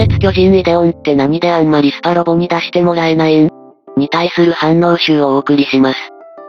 説巨人イデオンって何であんまりスパロボに出してもらえないん？に対する反応集をお送りします。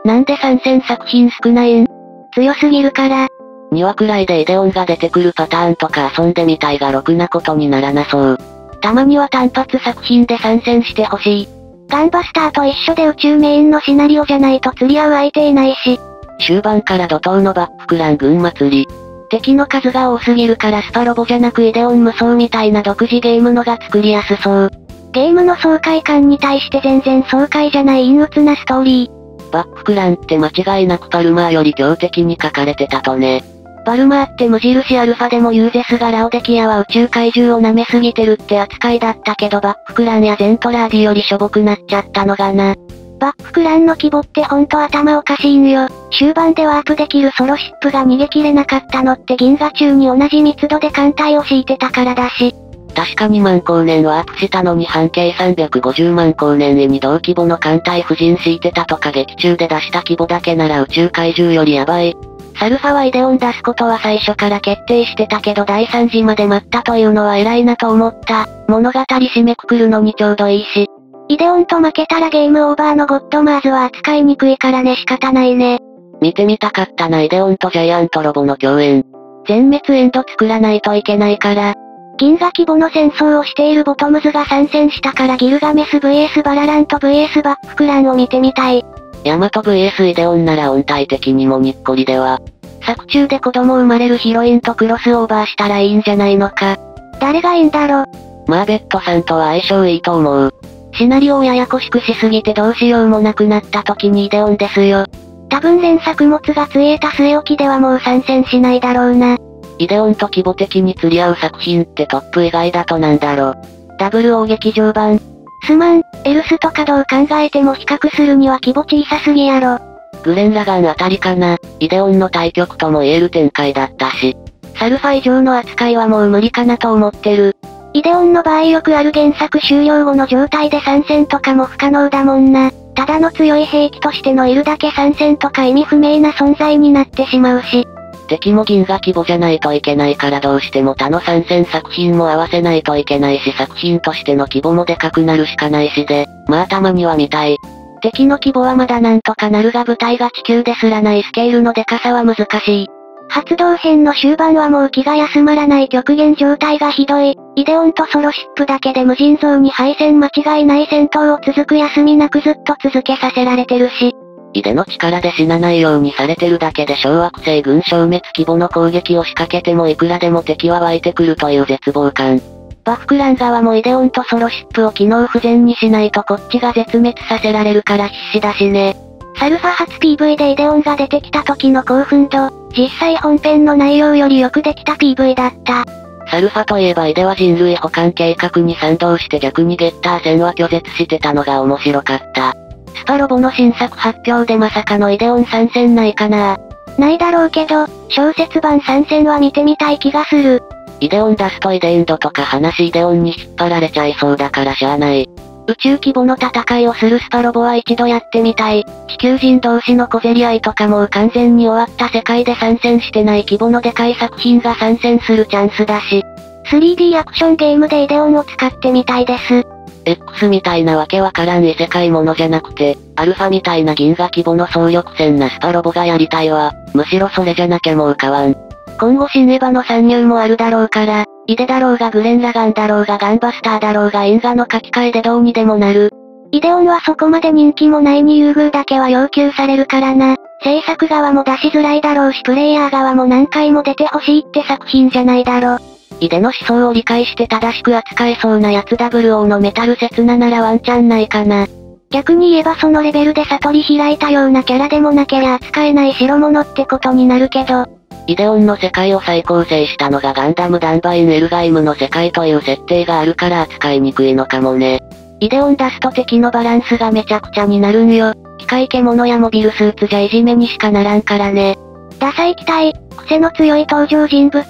なんで参戦作品少ないん？強すぎるから。2話くらいでイデオンが出てくるパターンとか遊んでみたいがろくなことにならなそう。たまには単発作品で参戦してほしい。ガンバスターと一緒で宇宙メインのシナリオじゃないと釣り合う相手いないし、終盤から怒涛のバッククラン軍祭り。敵の数が多すぎるからスパロボじゃなくイデオン無双みたいな独自ゲームのが作りやすそう。ゲームの爽快感に対して全然爽快じゃない陰鬱なストーリー。バッフクランって間違いなくバルマーより強敵に描かれてたよね。バルマーって無印アルファでもユーゼスがラオデキアは宇宙怪獣を舐めすぎてるって扱いだったけどバッフクランやゼントラーディよりしょぼくなっちゃったのがな。バッフクランの規模ってほんと頭おかしいんよ。終盤でワープできるソロシップが逃げ切れなかったのって銀河中に同じ密度で艦隊を敷いてたからだし。確か2万光年ワープしたのに半径350万光年へに同規模の艦隊夫人敷いてたとか劇中で出した規模だけなら宇宙怪獣よりやばい。サルファはイデオン出すことは最初から決定してたけど第3次まで待ったというのは偉いなと思った。物語締めくくるのにちょうどいいし。イデオンと負けたらゲームオーバーのゴッドマーズは扱いにくいからね仕方ないね。見てみたかったなイデオンとジャイアントロボの共演。全滅エンド作らないといけないから。銀河規模の戦争をしているボトムズが参戦したからギルガメス VS バララント VS バッククランを見てみたい。ヤマト VS イデオンなら音体的にもにっこりでは。作中で子供生まれるヒロインとクロスオーバーしたらいいんじゃないのか。誰がいいんだろ。マーベットさんとは相性いいと思う。シナリオをややこしくしすぎてどうしようもなくなった時にイデオンですよ。多分連作物がついえた据え置きではもう参戦しないだろうな。イデオンと規模的に釣り合う作品ってトップ以外だとなんだろ。ダブル大劇場版。すまん、エルスとかどう考えても比較するには規模小さすぎやろ。グレン・ラガンあたりかな。イデオンの対局とも言える展開だったし。サルファ以上の扱いはもう無理かなと思ってる。イデオンの場合よくある原作終了後の状態で参戦とかも不可能だもんな。ただの強い兵器としてのいるだけ参戦とか意味不明な存在になってしまうし。敵も銀河規模じゃないといけないからどうしても他の参戦作品も合わせないといけないし作品としての規模もでかくなるしかないしで、まあたまには見たい。敵の規模はまだなんとかなるが舞台が地球ですらないスケールのでかさは難しい。発動編の終盤はもう気が休まらない極限状態がひどい。イデオンとソロシップだけで無尽蔵に敗戦間違いない戦闘を続く休みなくずっと続けさせられてるし。イデの力で死なないようにされてるだけで小惑星軍消滅規模の攻撃を仕掛けてもいくらでも敵は湧いてくるという絶望感。バフクラン側もイデオンとソロシップを機能不全にしないとこっちが絶滅させられるから必死だしね。サルファ初 PV でイデオンが出てきた時の興奮度、実際本編の内容よりよくできた PV だった。サルファといえばイデは人類保管計画に賛同して逆にゲッター戦は拒絶してたのが面白かった。スパロボの新作発表でまさかのイデオン参戦ないかなないだろうけど、小説版参戦は見てみたい気がする。イデオン出すとイデエンドとか話イデオンに引っ張られちゃいそうだからしゃあない。宇宙規模の戦いをするスパロボは一度やってみたい。地球人同士の小競り合いとかもう完全に終わった世界で参戦してない規模のでかい作品が参戦するチャンスだし。3D アクションゲームでイデオンを使ってみたいです。X みたいなわけわからん異世界ものじゃなくて、アルファみたいな銀河規模の総力戦なスパロボがやりたいわ。むしろそれじゃなきゃもう買わん。今後新エヴァの参入もあるだろうから、イデだろうがグレンラガンだろうがガンバスターだろうが因果の書き換えでどうにでもなる。イデオンはそこまで人気もないに優遇だけは要求されるからな。制作側も出しづらいだろうしプレイヤー側も何回も出てほしいって作品じゃないだろ。イデの思想を理解して正しく扱えそうなやつダブル王のメタル刹那ならワンチャンないかな。逆に言えばそのレベルで悟り開いたようなキャラでもなけりゃ扱えない代物ってことになるけど、イデオンの世界を再構成したのがガンダムダンバインエルガイムの世界という設定があるから扱いにくいのかもね。イデオン出すと敵のバランスがめちゃくちゃになるんよ。機械獣やモビルスーツじゃいじめにしかならんからね。ダサい機体、癖の強い登場人物、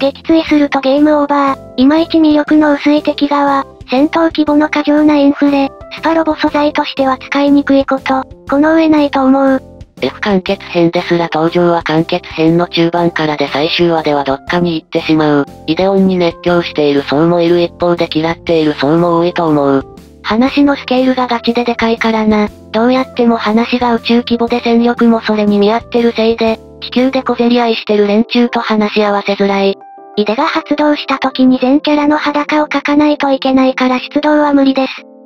撃墜するとゲームオーバー、いまいち魅力の薄い敵側、戦闘規模の過剰なインフレ、スパロボ素材としては使いにくいこと、この上ないと思う。F 完結編ですら登場は完結編の中盤からで最終話ではどっかに行ってしまう。イデオンに熱狂している層もいる一方で嫌っている層も多いと思う。話のスケールがガチででかいからな。どうやっても話が宇宙規模で戦力もそれに見合ってるせいで、地球で小競り合いしてる連中と話し合わせづらい。井出が発動した時に全キャラの裸を描かないといけないから出動は無理です。